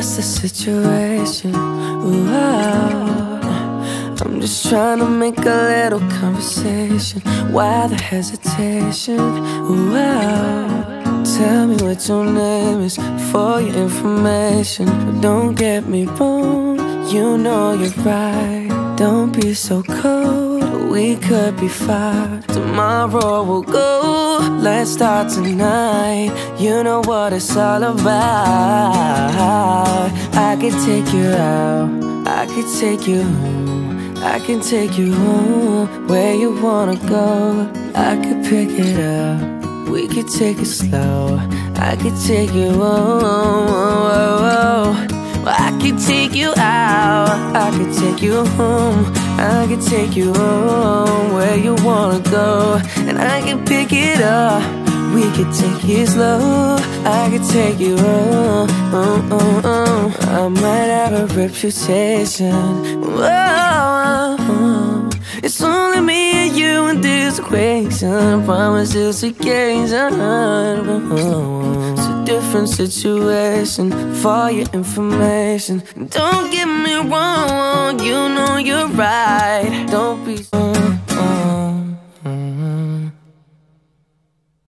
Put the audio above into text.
what's the situation? I'm just trying to make a little conversation. Why the hesitation? Ah. Tell me what your name is for your information. But don't get me wrong, you know you're right. Don't be so cold, we could be far. Tomorrow we'll go, let's start tonight. You know what it's all about. I could take you out, I could take you home. I can take you home where you wanna go. I could pick it up, we could take it slow. I could take you home. Oh, oh, oh. I could take you out, I could take you home. I could take you home where you wanna go, and I can pick it up. We could take it slow. I could take you home. Oh, oh, oh. I might have a reputation. Whoa, it's only me and you in this equation. I promise it's occasion. A different situation for your information. Don't get me wrong, you know you're right. Don't be.